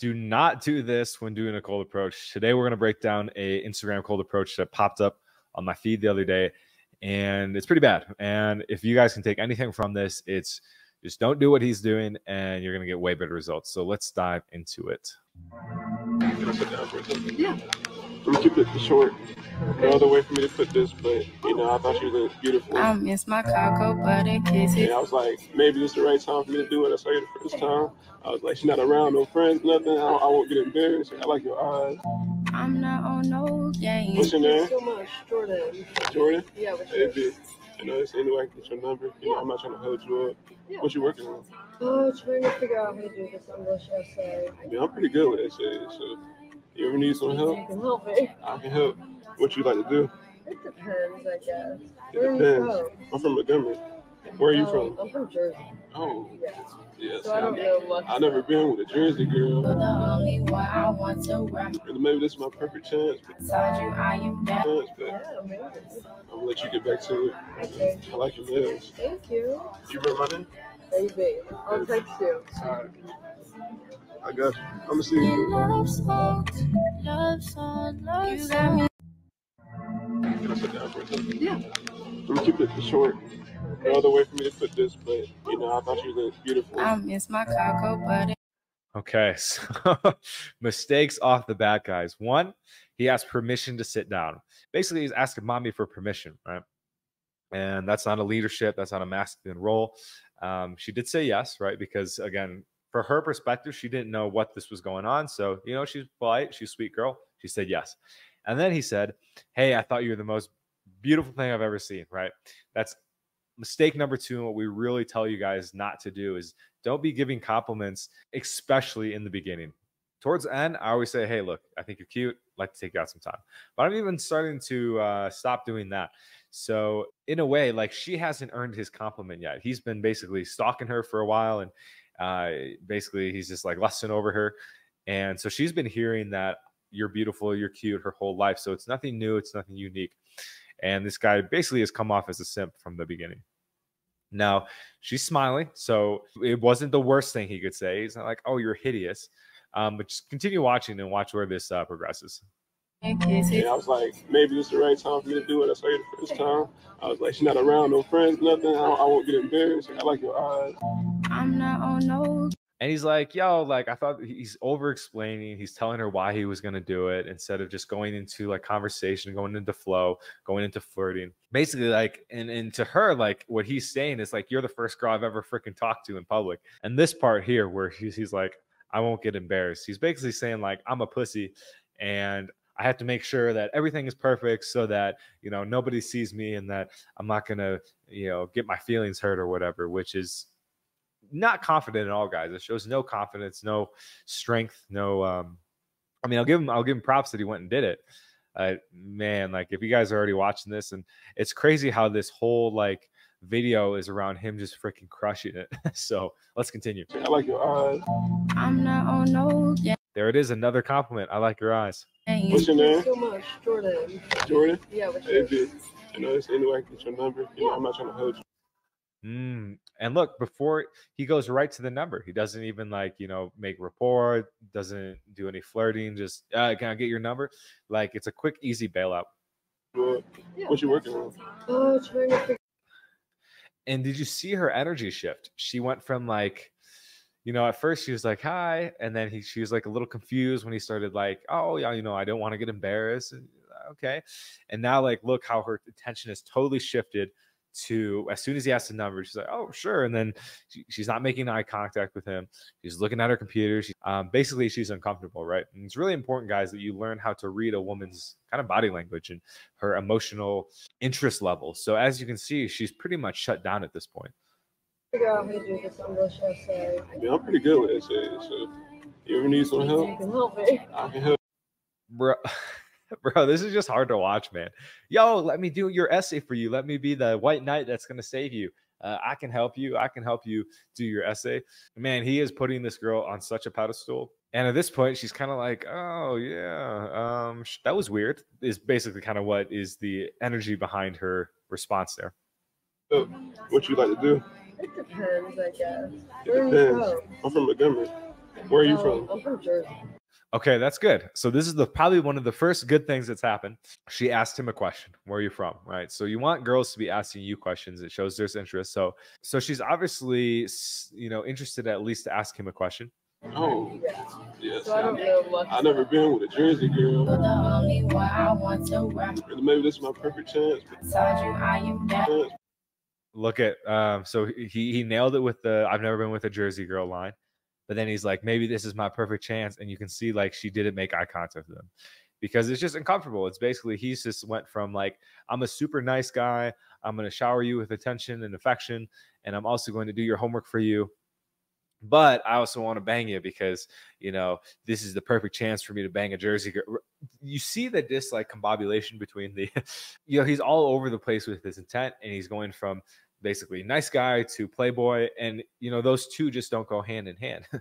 do not do this when doing a cold approach. Today we're going to break down a Instagram cold approach that popped up on my feed the other day and it's pretty bad. And if you guys can take anything from this, it's just don't do what he's doing and you're going to get way better results. So let's dive into it. Yeah. I'm gonna keep it short. No other way for me to put this, but you know, I thought you looked beautiful. I miss my cocoa butter kisses. And I was like, maybe this is the right time for me to do it. I saw you the first time. I was like, she's not around, no friends, nothing. I, I won't get embarrassed. I like your eyes. I'm not on no games. What's your name? so much, Jordan. Jordan? Yeah, but Hey, bitch. You know, it's any way I can get your number. You know, I'm not trying to hold you up. Yeah. What you working on? Oh, trying to figure out how to do this English essay. I mean, I'm pretty good with essays, so you ever need some You help? can help me. I can help. What you like to do? It depends, I guess. It depends. I'm from Montgomery. Where are you Oh, from? I'm from Jersey. Oh, Yeah. yes. So I don't know much. I've never been with a Jersey girl. You're the only one I want to rap And maybe this is my perfect chance, but, beside you. I am down. chance, but Yeah. I'm gonna let you get back to it. Okay. I like your nails. Thank you. You remember my name? Baby. I'll text you. Alright. I got you. I'm gonna see you. Love song, love song, love you got me. Can I sit down for a second? Yeah. I'm gonna keep it short. No other way for me to put this, but you know, I thought you looked beautiful. I miss my cocoa butter. Okay, so mistakes off the bat, guys. One, he asked permission to sit down. Basically, he's asking mommy for permission, right? And that's not a leadership, that's not a masculine role. Um, she did say yes, right? Because again, for her perspective, she didn't know what this was going on. So, you know, she's polite, she's a sweet girl. She said yes. And then he said, Hey, I thought you were the most beautiful thing I've ever seen, right? That's mistake number two. And what we really tell you guys not to do is don't be giving compliments, especially in the beginning. Towards the end, I always say, Hey, look, I think you're cute. I'd like to take you out some time. But I'm even starting to uh, stop doing that. So, in a way, like she hasn't earned his compliment yet. He's been basically stalking her for a while. And uh, basically, he's just like lusting over her. And so she's been hearing that you're beautiful, you're cute her whole life. So, it's nothing new, it's nothing unique. And this guy basically has come off as a simp from the beginning. Now she's smiling, so it wasn't the worst thing he could say. He's not like, "Oh, you're hideous," um, but just continue watching and watch where this uh, progresses. And kisses. And I was like, maybe this is the right time for me to do it. I saw you the first time. I was like, she's not around, no friends, nothing. I, I won't get embarrassed. I like your eyes. I'm not on no And he's like, "Yo, like I thought he's over explaining. He's telling her why he was gonna do it instead of just going into like conversation, going into flow, going into flirting. Basically, like, and and to her, like what he's saying is like, you're the first girl I've ever freaking talked to in public. And this part here, where he's he's like, I won't get embarrassed. He's basically saying like, I'm a pussy, and I have to make sure that everything is perfect so that you know nobody sees me and that I'm not gonna you know get my feelings hurt or whatever, which is not confident at all, guys. It shows no confidence, no strength, no. um I mean, I'll give him, I'll give him props that he went and did it. Uh, man, like if you guys are already watching this, and it's crazy how this whole like video is around him just freaking crushing it. so let's continue. I like your eyes. I'm not on no There it is, another compliment. I like your eyes. What's games. your name? so much, Jordan. Jordan. Yeah, but Hey, bitch. You know, it's any way I can get your number. You know, I'm not trying to hold you. Mm. And look, before he goes right to the number, he doesn't even like, you know, make rapport, doesn't do any flirting, just, uh, can I get your number? Like, it's a quick, easy bailout. But what you working on? Oh, trying to figure And did you see her energy shift? She went from like, you know, at first she was like, hi. And then he, she was like a little confused when he started like, oh, yeah, you know, I don't want to get embarrassed. Okay. And now, like, look how her attention has totally shifted to as soon as he asked the number, she's like, oh, sure. And then she, she's not making eye contact with him. She's looking at her computer. She, um, basically, she's uncomfortable, right? And it's really important, guys, that you learn how to read a woman's kind of body language and her emotional interest level. So, as you can see, she's pretty much shut down at this point. figure out how to do this English essay. I mean, I'm pretty good with essays. So, you ever need some You help? can help me. I can help. bro bro this is just hard to watch man yo let me do your essay for you let me be the white knight that's going to save you uh, i can help you i can help you do your essay man he is putting this girl on such a pedestal and at this point she's kind of like oh yeah um sh- that was weird is basically kind of what is the energy behind her response there So, What you like to do? It depends, I guess. It Where are you depends. I'm from Montgomery. Where are you No, from? I'm from Jersey. Okay, that's good. So this is the probably one of the first good things that's happened. She asked him a question. Where are you from? Right. So you want girls to be asking you questions. It shows there's interest. So so she's obviously you know interested at least to ask him a question. Oh, yes. So I don't know much. I never been with a Jersey girl. You're the only one I want to wrap maybe this is my perfect chance. inside you. I am. Chance. Look at um so he he nailed it with the I've never been with a Jersey girl line. But then he's like, maybe this is my perfect chance. And you can see like she didn't make eye contact with him because it's just uncomfortable. It's basically he's just went from like, I'm a super nice guy. I'm going to shower you with attention and affection. And I'm also going to do your homework for you. But I also want to bang you because, you know, this is the perfect chance for me to bang a Jersey girl. You see the dis like combobulation between the, you know, he's all over the place with his intent and he's going from basically nice guy to playboy. And, you know, those two just don't go hand in hand.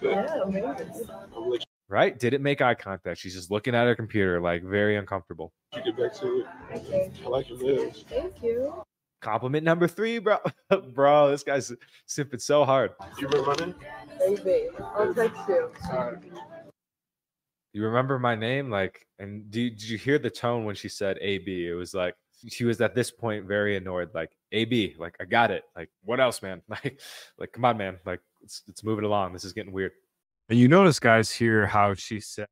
Yeah, amazing. I'll let right? Didn't make eye contact. She's just looking at her computer, like very uncomfortable. you get back to it. Okay. I like your nails. Thank you. Compliment number three, bro. bro, this guy's simping so hard. You remember my name? Maybe. I'll text you. Alright. You remember my name? Like, and do, did you hear the tone when she said AB? It was like she was at this point very annoyed, like AB, like I got it. Like, what else, man? Like, like come on, man. Like, it's it's moving along. This is getting weird. And you notice, guys, here how she said,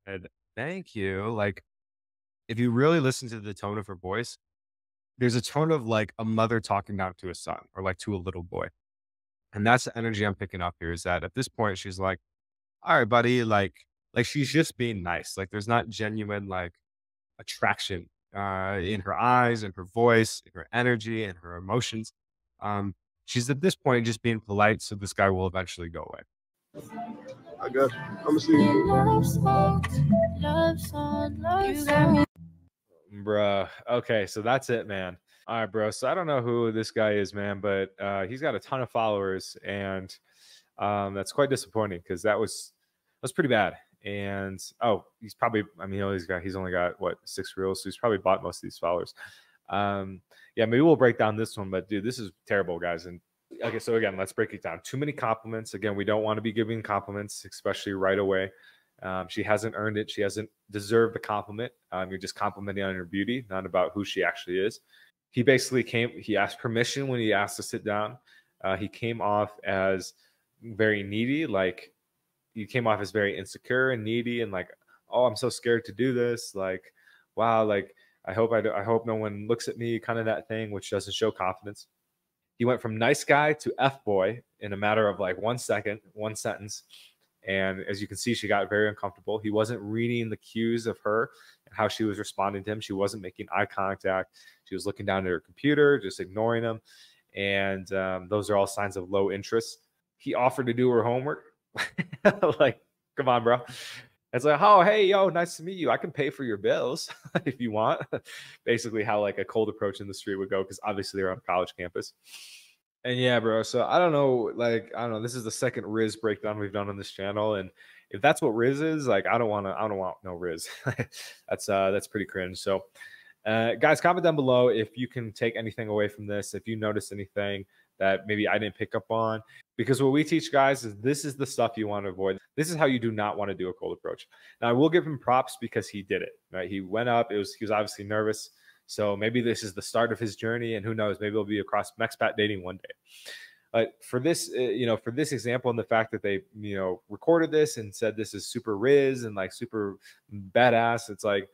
thank you. Like, if you really listen to the tone of her voice, there's a tone of like a mother talking down to a son or like to a little boy. And that's the energy I'm picking up here is that at this point, she's like, all right, buddy, like, like she's just being nice. Like, there's not genuine like attraction uh, in her eyes, in her voice, in her energy, and her emotions. Um, she's at this point just being polite, so this guy will eventually go away. I got you. I'm gonna see you. Love song, love song, love song. Bruh. Okay, so that's it, man. All right, bro. So I don't know who this guy is, man, but uh, he's got a ton of followers, and um, that's quite disappointing because that was that was pretty bad. And oh, he's probably I mean, he's got he's only got what six reels, so he's probably bought most of these followers. Um, yeah, maybe we'll break down this one, but dude, this is terrible, guys. And okay, so again, let's break it down. Too many compliments. Again, we don't want to be giving compliments, especially right away. Um, she hasn't earned it. She hasn't deserved the compliment. Um, you're just complimenting on her beauty, not about who she actually is. He basically came, he asked permission when he asked to sit down. Uh, he came off as very needy, like he came off as very insecure and needy and like, oh, I'm so scared to do this. Like, wow, like I hope I, I hope no one looks at me, kind of that thing, which doesn't show confidence. He went from nice guy to F boy in a matter of like one second, one sentence. And as you can see, she got very uncomfortable. He wasn't reading the cues of her and how she was responding to him. She wasn't making eye contact. She was looking down at her computer, just ignoring him. And um, those are all signs of low interest. He offered to do her homework. like, come on, bro. It's like, oh, hey, yo, nice to meet you. I can pay for your bills if you want. Basically, how like a cold approach in the street would go, because obviously they're on a college campus. And yeah, bro. So I don't know, like I don't know. This is the second Riz breakdown we've done on this channel, and if that's what Riz is, like I don't want to, I don't want no Riz. that's uh that's pretty cringe. So, uh, guys, comment down below if you can take anything away from this. If you notice anything that maybe I didn't pick up on, because what we teach guys is this is the stuff you want to avoid. This is how you do not want to do a cold approach. Now I will give him props because he did it. Right, he went up. It was he was obviously nervous. So maybe this is the start of his journey, and who knows? Maybe it'll be across Mexpat dating one day. But for this, uh, you know, for this example, and the fact that they, you know, recorded this and said this is super riz and like super badass, it's like,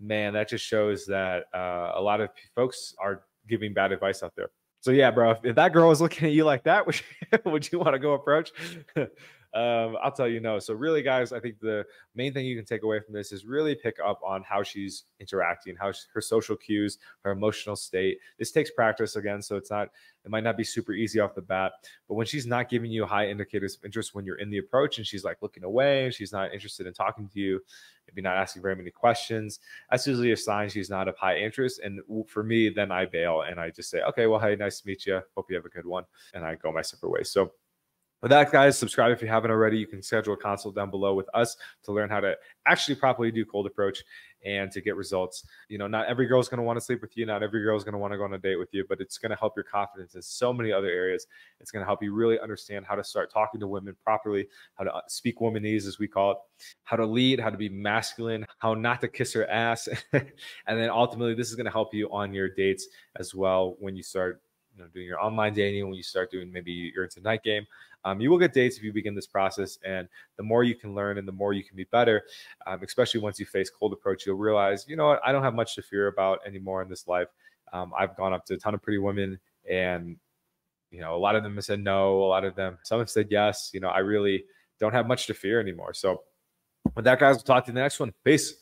man, that just shows that uh, a lot of folks are giving bad advice out there. So yeah, bro, if, that girl was looking at you like that, would you, would you want to go approach? um, I'll tell you no. So really, guys, I think the main thing you can take away from this is really pick up on how she's interacting, how she, her social cues, her emotional state. This takes practice again, so it's not it might not be super easy off the bat. But when she's not giving you high indicators of interest when you're in the approach, and she's like looking away, and she's not interested in talking to you, maybe not asking very many questions, that's usually a sign she's not of high interest. And for me, then I bail and I just say, okay, well, hey, nice to meet you. Hope you have a good one, and I go my separate ways. So With that, guys, subscribe if you haven't already. You can schedule a consult down below with us to learn how to actually properly do cold approach and to get results. You know, not every girl's going to want to sleep with you. Not every girl's going to want to go on a date with you, but it's going to help your confidence in so many other areas. It's going to help you really understand how to start talking to women properly, how to uh, speak womanese, as we call it, how to lead, how to be masculine, how not to kiss her ass. and then ultimately, this is going to help you on your dates as well when you start you know, doing your online dating, when you start doing maybe you're into night game, um, you will get dates if you begin this process. And the more you can learn and the more you can be better, um, especially once you face cold approach, you'll realize, you know what, I don't have much to fear about anymore in this life. Um, I've gone up to a ton of pretty women and you know, a lot of them have said no, a lot of them, some have said yes. You know, I really don't have much to fear anymore. So with that, guys, we'll talk to you in the next one. Peace.